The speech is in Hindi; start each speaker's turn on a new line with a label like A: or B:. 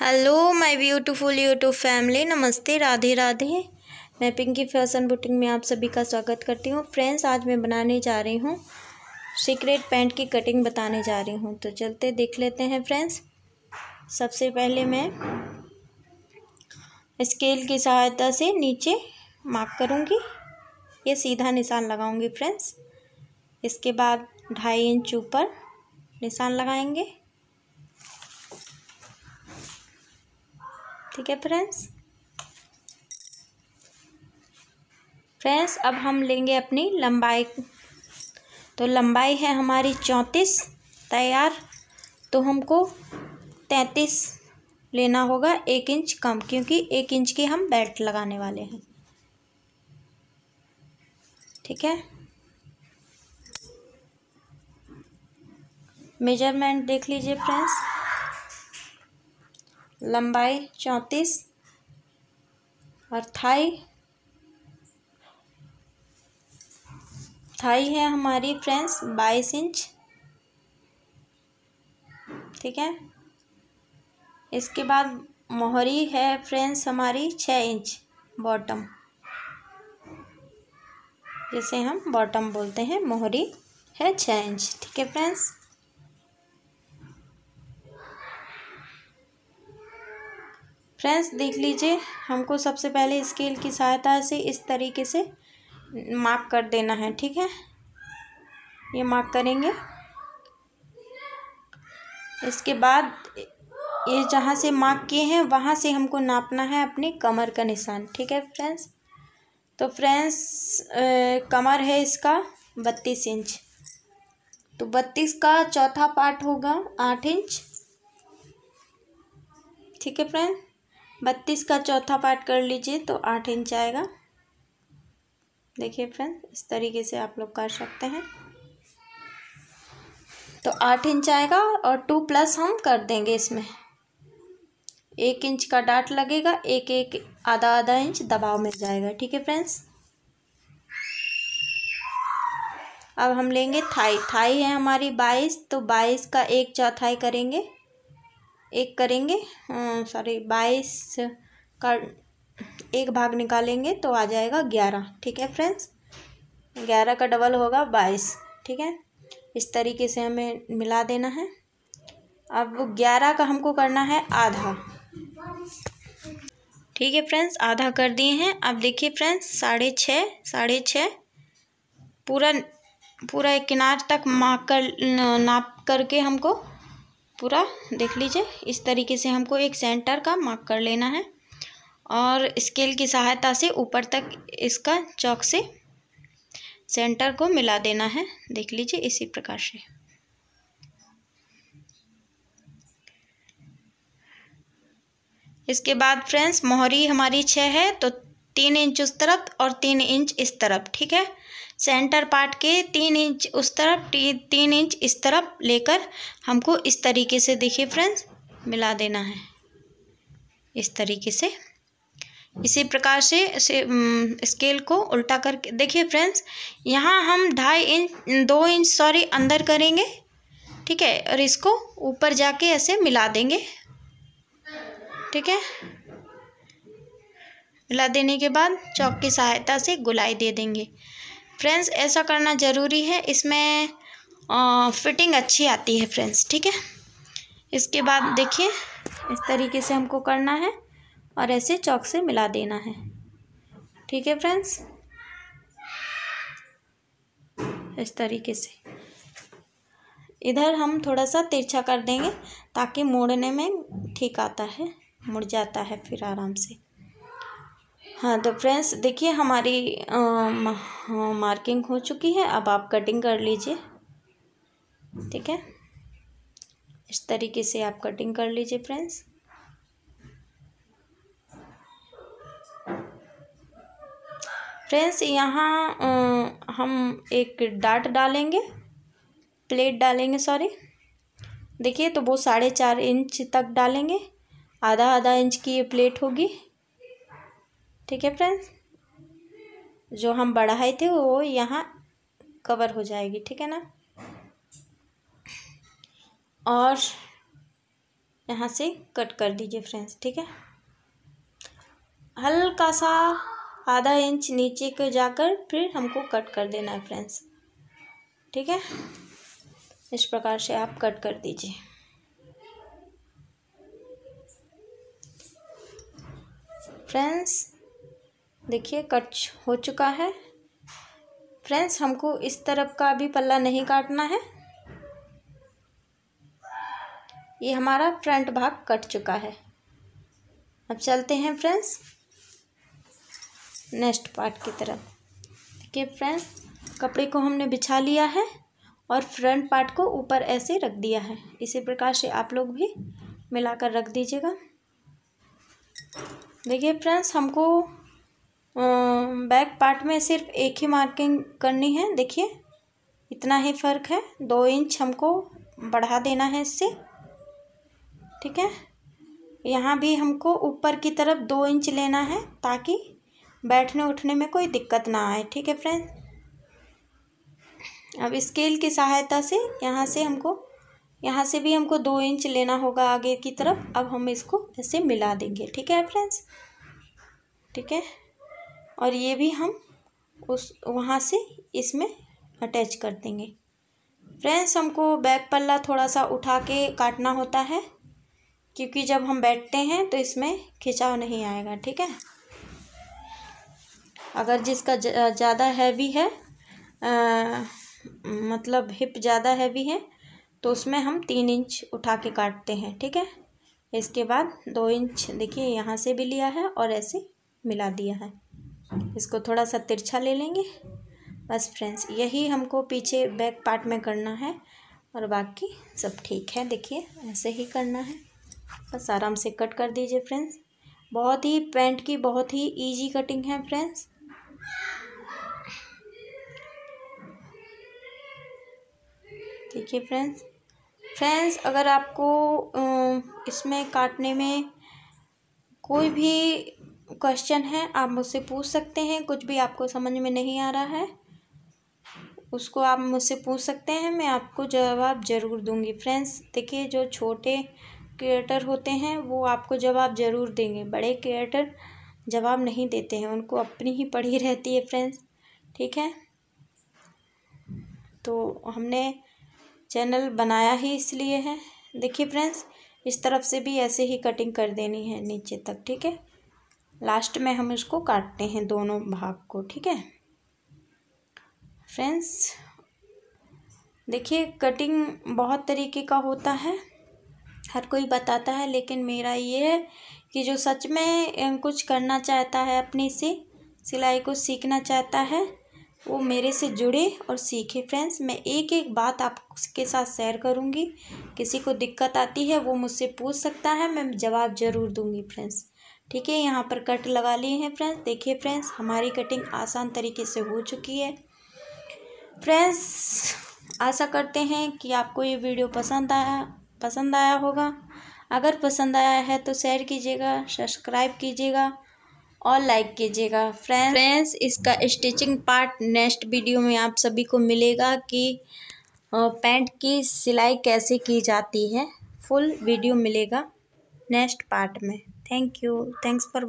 A: Hello, my beautiful YouTube family. नमस्ते, राधे राधे। मैं पिंकी फ़ैशन बुटिंग में आप सभी का स्वागत करती हूँ। फ्रेंड्स, आज मैं बनाने जा रही हूँ सीक्रेट पैंट की कटिंग बताने जा रही हूँ। तो चलते, देख लेते हैं फ्रेंड्स। सबसे पहले मैं स्केल की सहायता से नीचे मार्क करूँगी। ये सीधा निशान लगाऊँगी फ्रेंड्स। इसके बाद ढाई इंच ऊपर निशान लगाएँगे। ठीक है फ्रेंड्स? फ्रेंड्स, अब हम लेंगे अपनी लंबाई। तो लंबाई है हमारी चौंतीस, तैयार? तो हमको तैंतीस लेना होगा एक इंच कम, क्योंकि एक इंच की हम बेल्ट लगाने वाले हैं। ठीक है? मेज़रमेंट देख लीजिए फ्रेंड्स। लंबाई चौंतीस और थाई थाई है हमारी फ्रेंड्स बाईस इंच। ठीक है? इसके बाद मोहरी है फ्रेंड्स हमारी छः इंच बॉटम जिसे हम बॉटम बोलते हैं, मोहरी है छः इंच। ठीक है फ्रेंड्स फ्रेंड्स, देख लीजिए, हमको सबसे पहले स्केल की सहायता से इस तरीके से मार्क कर देना है, ठीक है? ये मार्क करेंगे। इसके बाद ये जहाँ से मार्क किए हैं, वहाँ से हमको नापना है अपनी कमर का निशान, ठीक है फ्रेंड्स? तो फ्रेंड्स कमर है इसका बत्तीस इंच। तो बत्तीस का चौथा पार्ट होगा आठ इंच। ठीक है फ्रेंड? बत्तीस का चौथा पार्ट कर लीजिए तो आठ इंच आएगा। देखिए फ्रेंड इस तरीके से आप लोग कर सकते हैं। तो आठ इंच आएगा और टू प्लस हम कर देंगे इसमें। एक इंच का डाट लगेगा, एक एक आधा आधा इंच दबाव मिल जाएगा, ठीक है फ्रेंड्स अब हम लेंगे थाई। थाई है हमारी बाईस तो बाईस का एक चौथाई करेंगे। एक करेंगे सॉरी बाईस का एक भाग निकालेंगे तो आ जाएगा ग्यारह, ठीक है फ्रेंड्स ग्यारह का डबल होगा बाईस, ठीक है? इस तरीके से हमें मिला देना है। अब ग्यारह का हमको करना है आधा। ठीक है फ्रेंड्स आधा कर दिए हैं। अब देखिए फ्रेंड्स साढ़े छः साढ़े छः, पूरा पूरा एक किनार तक माप कर नाप करके हमको पूरा देख लीजिए। इस तरीके से हमको एक सेंटर का मार्क कर लेना है और स्केल की सहायता से ऊपर तक इसका चौक से सेंटर को मिला देना है। देख लीजिए इसी प्रकार से। इसके बाद फ्रेंड्स मोहरी हमारी छः है तो तीन इंच उस तरफ़ और तीन इंच इस तरफ़, ठीक है? सेंटर पार्ट के तीन इंच उस तरफ़ ती, तीन इंच इस तरफ़ लेकर हमको इस तरीके से देखिए फ्रेंड्स मिला देना है। इस तरीके से। इसी प्रकार से स्केल को उल्टा करके देखिए फ्रेंड्स यहाँ हम ढाई इंच दो इंच सॉरी अंदर करेंगे ठीक है और इसको ऊपर जाके ऐसे मिला देंगे ठीक है। मिला देने के बाद चौक की सहायता से गुलाई दे देंगे। फ्रेंड्स, ऐसा करना ज़रूरी है। इसमें फिटिंग अच्छी आती है फ्रेंड्स, ठीक है? इसके बाद देखिए, इस तरीके से हमको करना है और ऐसे चौक से मिला देना है। ठीक है फ्रेंड्स? इस तरीके से। इधर हम थोड़ा सा तिरछा कर देंगे ताकि मोड़ने में ठीक आता है, मुड़ जाता है फिर आराम से। हाँ तो फ्रेंड्स देखिए हमारी आ, मार्किंग हो चुकी है। अब आप कटिंग कर लीजिए। ठीक है? इस तरीके से आप कटिंग कर लीजिए फ्रेंड्स फ्रेंड्स यहाँ हम एक डाट डालेंगे। प्लेट डालेंगे सॉरी देखिए तो वो साढ़े चार इंच तक डालेंगे। आधा आधा इंच की ये प्लेट होगी। ठीक है फ्रेंड्स जो हम बढ़ाए थे, वो यहाँ कवर हो जाएगी, ठीक है ना? और यहाँ से कट कर दीजिए फ्रेंड्स ठीक है? हल्का सा आधा इंच नीचे को जाकर फिर हमको कट कर देना है फ्रेंड्स ठीक है? इस प्रकार से आप कट कर दीजिए। फ्रेंड्स देखिए, कट हो चुका है। फ्रेंड्स, हमको इस तरफ़ का भी पल्ला नहीं काटना है। ये हमारा फ्रंट भाग कट चुका है। अब चलते हैं, फ्रेंड्स, नेक्स्ट पार्ट की तरफ़। देखिए, फ्रेंड्स, कपड़े को हमने बिछा लिया है और फ्रंट पार्ट को ऊपर ऐसे रख दिया है। इसी प्रकार से आप लोग भी मिलाकर रख दीजिएगा। देखिए, फ्रेंड्स, हमको बैक पार्ट में सिर्फ़ एक ही मार्किंग करनी है, देखिए। इतना ही फ़र्क है। दो इंच हमको बढ़ा देना है इससे। ठीक है? यहाँ भी हमको ऊपर की तरफ़ दो इंच लेना है ताकि बैठने उठने में कोई दिक्कत ना आए। ठीक है फ्रेंड्स अब स्केल की सहायता से यहाँ से हमको, यहाँ से भी हमको दो इंच लेना होगा आगे की तरफ़। अब हम इसको ऐसे मिला देंगे। ठीक है फ्रेंड्स ठीक है? और ये भी हम उस वहाँ से इसमें अटैच कर देंगे। फ्रेंड्स हमको बैक पल्ला थोड़ा सा उठा के काटना होता है क्योंकि जब हम बैठते हैं तो इसमें खिंचाव नहीं आएगा ठीक है? अगर जिसका ज़्यादा हैवी है आ, मतलब हिप ज़्यादा हैवी है तो उसमें हम तीन इंच उठा के काटते हैं ठीक है? इसके बाद दो इंच देखिए यहाँ से भी लिया है और ऐसे मिला दिया है। इसको थोड़ा सा तिरछा ले लेंगे। बस फ्रेंड्स, यही हमको पीछे बैक पार्ट में करना है और बाकी सब ठीक है। देखिए, ऐसे ही करना है। बस आराम से कट कर दीजिए फ्रेंड्स। बहुत ही पैंट की बहुत ही इजी कटिंग है फ्रेंड्स। देखिए फ्रेंड्स फ्रेंड्स, अगर आपको इसमें काटने में कोई भी क्वेश्चन है, आप मुझसे पूछ सकते हैं, कुछ भी आपको समझ में नहीं आ रहा है, उसको आप मुझसे पूछ सकते हैं, मैं आपको जवाब ज़रूर दूँगी। फ्रेंड्स देखिए, जो छोटे क्रिएटर होते हैं, वो आपको जवाब ज़रूर देंगे। बड़े क्रिएटर जवाब नहीं देते हैं, उनको अपनी ही पढ़ी रहती है फ्रेंड्स ठीक है? तो हमने चैनल बनाया ही इसलिए है। देखिए फ्रेंड्स इस तरफ़ से भी ऐसे ही कटिंग कर देनी है, नीचे तक, ठीक है? लास्ट में हम इसको काटते हैं दोनों भाग को, ठीक है? फ्रेंड्स देखिए कटिंग बहुत तरीके का होता है। हर कोई बताता है, लेकिन मेरा ये है कि जो सच में कुछ करना चाहता है अपने से, सिलाई को सीखना चाहता है, वो मेरे से जुड़े और सीखे। फ्रेंड्स मैं एक एक बात आपके साथ शेयर करूँगी। किसी को दिक्कत आती है, वो मुझसे पूछ सकता है, मैं जवाब ज़रूर दूँगी फ्रेंड्स ठीक है, यहाँ पर कट लगा लिए हैं फ्रेंड्स। देखिए फ्रेंड्स, हमारी कटिंग आसान तरीके से हो चुकी है। फ्रेंड्स, आशा करते हैं कि आपको ये वीडियो पसंद आया पसंद आया होगा। अगर पसंद आया है तो शेयर कीजिएगा सब्सक्राइब कीजिएगा और लाइक कीजिएगा। फ्रेंड्स फ्रेंड्स, इसका स्टिचिंग पार्ट नेक्स्ट वीडियो में आप सभी को मिलेगा कि पैंट की सिलाई कैसे की जाती है। फुल वीडियो मिलेगा नेक्स्ट पार्ट में। Thank you thanks for